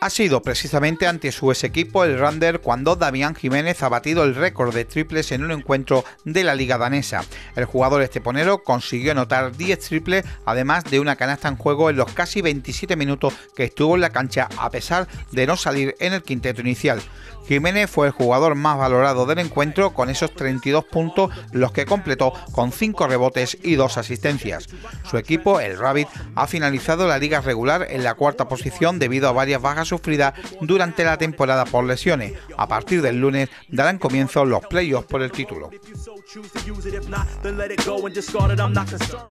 Ha sido precisamente ante su ex equipo, el Rander, cuando Damián Jiménez ha batido el récord de triples en un encuentro de la liga danesa. El jugador esteponero consiguió anotar 10 triples, además de una canasta en juego en los casi 27 minutos que estuvo en la cancha, a pesar de no salir en el quinteto inicial. Jiménez fue el jugador más valorado del encuentro con esos 32 puntos, los que completó con 5 rebotes y 2 asistencias. Su equipo, el Rabbit, ha finalizado la liga regular en la cuarta posición debido a varias bajas sufridas durante la temporada por lesiones. A partir del lunes darán comienzo los playoffs por el título.